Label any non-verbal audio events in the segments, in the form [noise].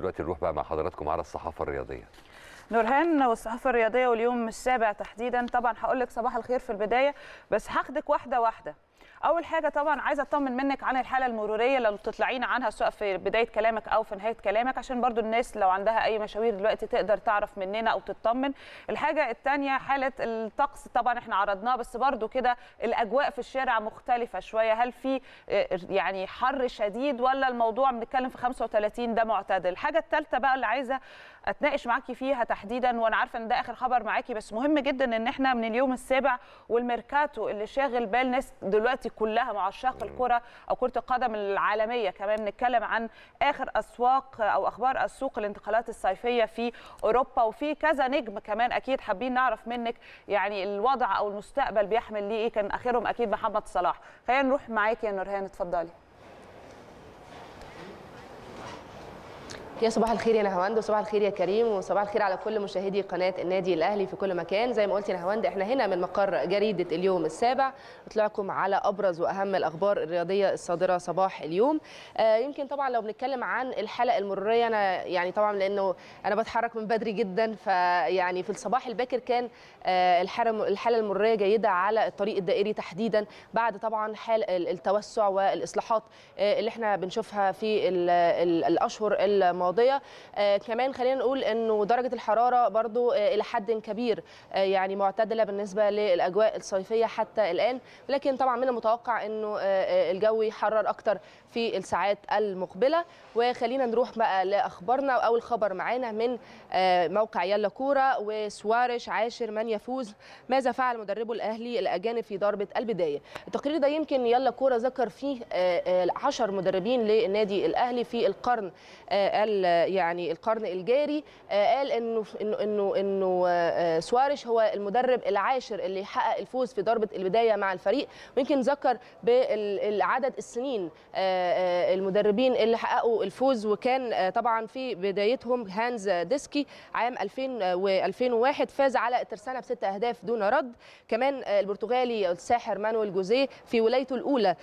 ودلوقتي نروح بقى مع حضراتكم على الصحافة الرياضية. نورهان والصحافة الرياضية واليوم السابع تحديدا. طبعا هقول لك صباح الخير في البداية بس هاخدك واحدة واحدة. أول حاجة طبعا عايزة أطمن منك عن الحالة المرورية لو تطلعينا عنها سواء في بداية كلامك أو في نهاية كلامك عشان برضو الناس لو عندها أي مشاوير دلوقتي تقدر تعرف مننا أو تطمن. الحاجة الثانية حالة الطقس طبعا إحنا عرضناه بس برضو كده الأجواء في الشارع مختلفة شوية. هل في يعني حر شديد ولا الموضوع بنتكلم في 35 ده معتدل؟ الحاجة الثالثه بقى اللي عايزة أتناقش معاكي فيها تحديدا وأنا عارفة إن ده آخر خبر معاكي بس مهم جدا إن إحنا من اليوم السابع والميركاتو اللي شاغل بال ناس دلوقتي كلها مع عشاق الكرة أو كرة القدم العالمية كمان. نتكلم عن آخر أسواق أو أخبار السوق الانتقالات الصيفية في أوروبا وفي كذا نجم كمان أكيد حابين نعرف منك يعني الوضع أو المستقبل بيحمل ليه إيه. كان آخرهم أكيد محمد صلاح. خلينا نروح معاكي يا نورهان اتفضلي. يا صباح الخير يا نهاوند وصباح الخير يا كريم وصباح الخير على كل مشاهدي قناة النادي الأهلي في كل مكان. زي ما قلت يا نهاوند إحنا هنا من مقر جريدة اليوم السابع. نطلع لكم على أبرز وأهم الأخبار الرياضية الصادرة صباح اليوم. آه يمكن طبعا لو بنتكلم عن الحلقة المرورية أنا يعني طبعا لأنه أنا بتحرك من بدري جدا فيعني في الصباح الباكر كان آه الحاله المرورية جيدة على الطريق الدائري تحديدا. بعد طبعا حال التوسع والإصلاحات آه اللي إحنا بنشوفها في ال ال الأشهر الماضية. الماضيه آه كمان خلينا نقول إنه درجة الحرارة برضو آه إلى حد كبير آه يعني معتدلة بالنسبة للأجواء الصيفية حتى الآن. لكن طبعا من المتوقع إنه الجو يحرر أكتر في الساعات المقبلة. وخلينا نروح بقى لأخبارنا. وأول خبر معانا من موقع يلا كورة وسوارش عاشر من يفوز ماذا فعل مدربو الأهلي الأجانب في ضربة البداية. التقرير ده يمكن يلا كورة ذكر فيه 10 مدربين للنادي الأهلي في القرن يعني القرن الجاري قال إنه إنه إنه إنه سوارش هو المدرب العاشر اللي حقق الفوز في ضربة البداية مع الفريق. ويمكن ذكر بالعدد السنين المدربين اللي حققوا الفوز. وكان طبعا في بدايتهم هانز ديكسي عام 2000 و2001 فاز على الترسانه بست أهداف دون رد. كمان البرتغالي الساحر مانويل جوزيه في ولايته الأولى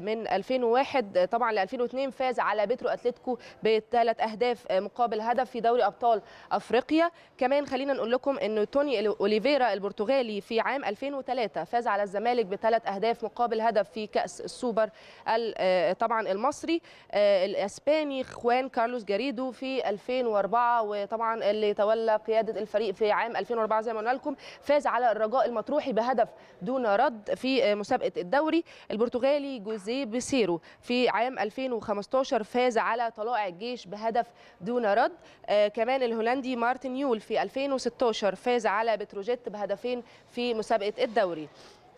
من 2001 طبعا ل 2002 فاز على بيترو اتلتيكو بثلاث أهداف. مقابل هدف في دوري أبطال أفريقيا. كمان خلينا نقول لكم ان توني أوليفيرا البرتغالي في عام 2003 فاز على الزمالك بثلاث أهداف مقابل هدف في كأس السوبر طبعا المصري. الإسباني خوان كارلوس جاريدو في 2004 وطبعا اللي تولى قيادة الفريق في عام 2004 زي ما قلنا لكم فاز على الرجاء المطروحي بهدف دون رد في مسابقة الدوري. البرتغالي جوزيه بيسيرو في عام 2015 فاز على طلائع الجيش بهدف دون رد. آه كمان الهولندي مارتن يول في 2016 فاز على بتروجيت بهدفين في مسابقة الدوري.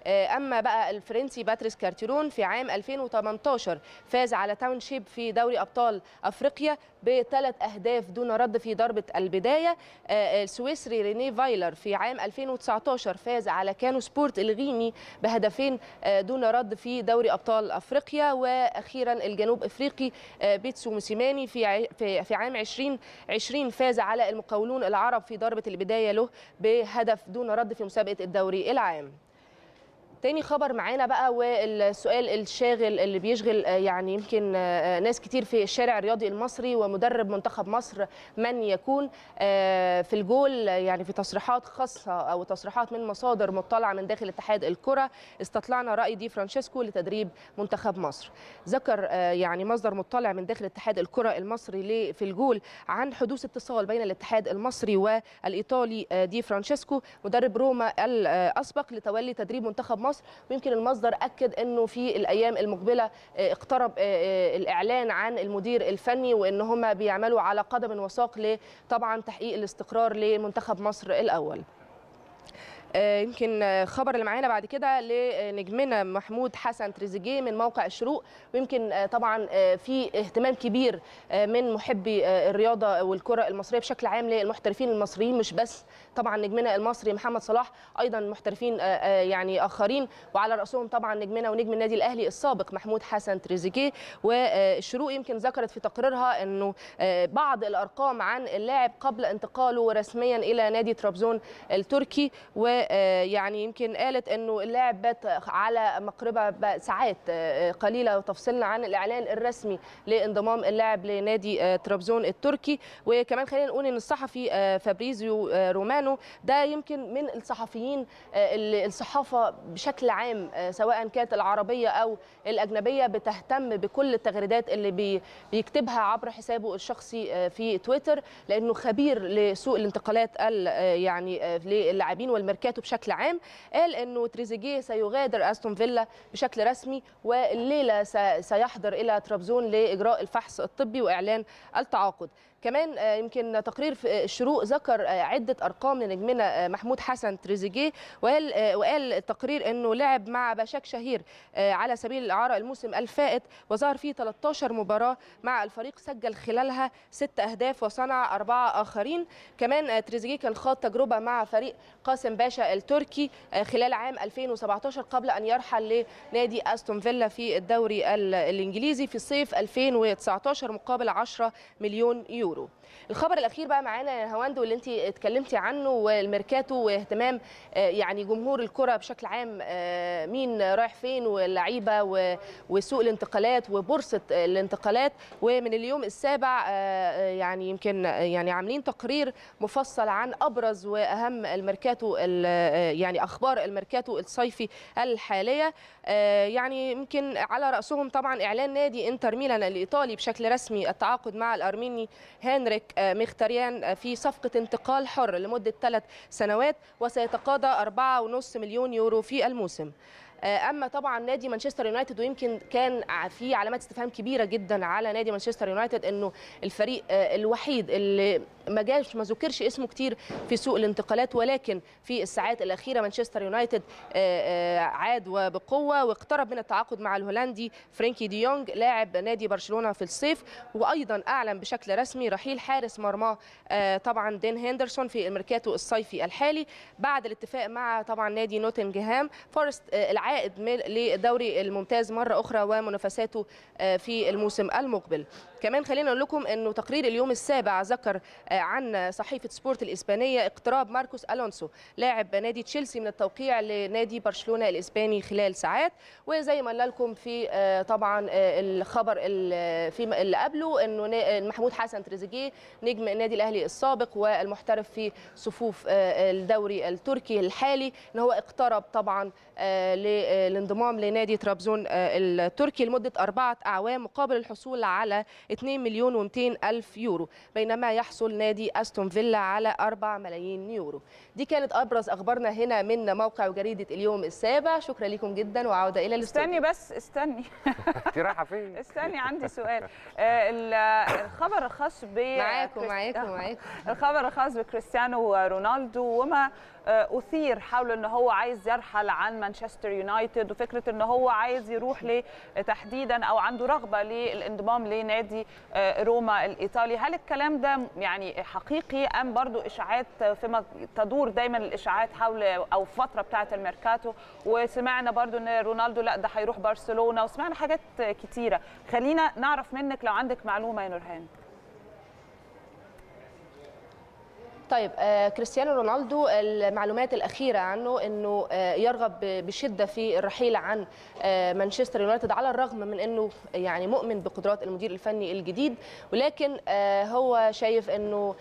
أما بقى الفرنسي باتريس كارتيرون في عام 2018 فاز على تاونشيب في دوري أبطال أفريقيا بثلاث أهداف دون رد في ضربة البداية. السويسري ريني فايلر في عام 2019 فاز على كانو سبورت الغيني بهدفين دون رد في دوري أبطال أفريقيا. وأخيرا الجنوب إفريقي بيتسو موسيماني في في عام 2020 فاز على المقاولون العرب في ضربة البداية له بهدف دون رد في مسابقة الدوري العام. تاني خبر معانا بقى والسؤال الشاغل اللي بيشغل يعني يمكن ناس كتير في الشارع الرياضي المصري ومدرب منتخب مصر من يكون في الجول يعني في تصريحات خاصة أو تصريحات من مصادر مطلعة من داخل اتحاد الكرة. استطلعنا رأي دي فرانشيسكو لتدريب منتخب مصر. ذكر يعني مصدر مطلع من داخل اتحاد الكرة المصري في الجول عن حدوث اتصال بين الاتحاد المصري والإيطالي دي فرانشيسكو. مدرب روما الأسبق لتولي تدريب منتخب مصر ويمكن المصدر أكد إنه في الأيام المقبلة اقترب الإعلان عن المدير الفني وإن هم بيعملوا على قدم وساق لطبعا تحقيق الاستقرار لمنتخب مصر الأول. يمكن خبر اللي معانا بعد كده لنجمنا محمود حسن تريزيجيه من موقع الشروق ويمكن طبعا في اهتمام كبير من محبي الرياضة والكرة المصرية بشكل عام للمحترفين المصريين مش بس طبعا نجمنا المصري محمد صلاح أيضا محترفين يعني آخرين. وعلى رأسهم طبعا نجمنا ونجم النادي الأهلي السابق محمود حسن تريزيجيه. والشروق يمكن ذكرت في تقريرها إنه بعض الأرقام عن اللاعب قبل انتقاله رسميا إلى نادي طرابزون التركي. و ويعني يمكن قالت إنه اللاعب بات على مقربة ساعات آه، قليلة وتفصلنا عن الإعلان الرسمي لانضمام اللاعب لنادي آه، طرابزون التركي. وكمان خلينا نقول إن الصحفي آه، فابريزيو آه، رومانو ده يمكن من الصحفيين آه، الصحافة بشكل عام آه، سواء كانت العربية أو الأجنبية بتهتم بكل التغريدات اللي بي- بيكتبها عبر حسابه الشخصي آه، في تويتر لأنه خبير لسوق الانتقالات ال- آه، يعني آه، للاعبين والميركاتو بشكل عام قال إنه تريزيجيه سيغادر أستون فيلا بشكل رسمي والليلة سيحضر إلى طرابزون لإجراء الفحص الطبي وإعلان التعاقد. كمان آه، يمكن تقرير في الشروق ذكر آه، عدة أرقام لنجمنا آه، محمود حسن تريزيجيه وقال آه، وقال التقرير إنه لعب مع بشاك شهير آه، على سبيل الإعارة الموسم الفائت وظهر فيه 13 مباراة مع الفريق سجل خلالها ست أهداف وصنع أربعة آخرين. كمان آه، تريزيجيه كان خاض تجربة مع فريق قاسم باشا التركي آه، خلال عام 2017 قبل أن يرحل لنادي أستون فيلا في الدوري ال- الإنجليزي في صيف 2019 مقابل 10 مليون يورو. الخبر الأخير بقى معانا يا هواند واللي انت اتكلمتي عنه والميركاتو واهتمام آه، يعني جمهور الكرة بشكل عام آه، مين رايح فين واللعيبة وسوق الانتقالات وبورصة الانتقالات. ومن اليوم السابع آه، آه، يعني يمكن آه، يعني عاملين تقرير مفصل عن أبرز وأهم الميركاتو ال- آه، يعني أخبار الميركاتو الصيفي الحالية. آه، يعني يمكن على رأسهم طبعا إعلان نادي إنتر ميلان الإيطالي بشكل رسمي التعاقد مع الأرميني هنريك آه، مختاريان آه، في صفقة انتقال حر لمدة ثلاث سنوات وسيتقاضى 4.5 مليون يورو في الموسم. آه، أما طبعا نادي مانشستر يونايتد ويمكن كان في علامات استفهام كبيرة جدا على نادي مانشستر يونايتد إنه الفريق الوحيد اللي ما جاش ما ذكرش اسمه كتير في سوق الانتقالات ولكن في الساعات الأخيرة مانشستر يونايتد آه، آه، عاد وبقوة واقترب من التعاقد مع الهولندي فرانكي دي يونج لاعب نادي برشلونة في الصيف وأيضا أعلن بشكل رسمي رحيل حارس مرماه آه، طبعا دين هندرسون في الميركاتو الصيفي الحالي بعد الاتفاق مع طبعا نادي نوتنغهام فورست العائد للدوري الممتاز مرة أخرى ومنافساته في الموسم المقبل. كمان خلينا نقول لكم إنه تقرير اليوم السابع ذكر عن صحيفة سبورت الإسبانية اقتراب ماركوس ألونسو لاعب نادي تشيلسي من التوقيع لنادي برشلونة الإسباني خلال ساعات. وزي ما قلنا لكم في آه، طبعا آه، الخبر اللي قبله إنه نا- محمود حسن تريزيجيه نجم النادي الأهلي السابق والمحترف في صفوف آه، الدوري التركي الحالي إن هو اقترب طبعا آه، للانضمام لنادي طرابزون آه، التركي لمدة أربعة أعوام مقابل الحصول على 2 مليون و200 ألف يورو. بينما يحصل نادي أستون فيلا على 4 ملايين يورو. دي كانت أبرز أخبارنا هنا من موقع وجريدة اليوم السابع. شكرا لكم جدا وعودة إلى الاستوديو. استني بس استني. [laughs] انت رايحة فين؟ استني عندي سؤال. [laughs] آه، ال- الخبر الخاص ب معاكم معاكم [laughs] معاكم. الخبر الخاص بكريستيانو رونالدو وما آه، أثير حول إن هو عايز يرحل عن مانشستر يونايتد وفكرة إن هو عايز يروح ل تحديدا أو عنده رغبة للانضمام لنادي آه، روما الإيطالي. هل الكلام ده يعني حقيقي أم برضو إشاعات فيما تدور دايما الإشاعات حول أو فترة بتاعة الميركاتو؟ وسمعنا برضو إن رونالدو لأ ده هيروح برشلونة وسمعنا حاجات كتيرة. خلينا نعرف منك لو عندك معلومة يا نورهان. طيب آه كريستيانو رونالدو المعلومات الأخيرة عنه أنه آه يرغب ب- بشدة في الرحيل عن آه مانشستر يونايتد على الرغم من أنه يعني مؤمن بقدرات المدير الفني الجديد ولكن هو شايف أنه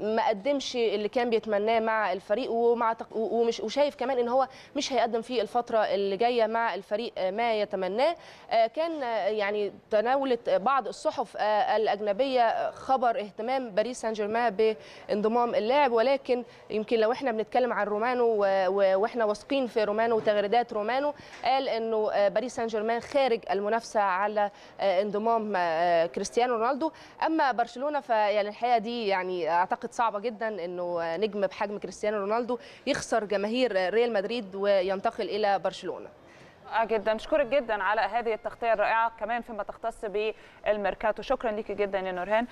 ما قدمش اللي كان بيتمناه مع الفريق ومع ومش وشايف كمان إن هو مش هيقدم في الفترة اللي جاية مع الفريق ما يتمناه. كان يعني تناولت بعض الصحف الأجنبية خبر اهتمام باريس سان جيرمان بانضمام اللاعب ولكن يمكن لو إحنا بنتكلم عن رومانو وإحنا واثقين في رومانو وتغريدات رومانو قال انه باريس سان جيرمان خارج المنافسة على انضمام كريستيانو رونالدو. أما برشلونة فيعني الحقيقة دي يعني أعتقد صعبة جدا إنه نجم بحجم كريستيانو رونالدو يخسر جماهير ريال مدريد وينتقل إلى برشلونة. آه جدا. اشكرك جدا على هذه التغطية الرائعة كمان فيما تختص بالميركاتو. شكرا لك جدا يا نورهان.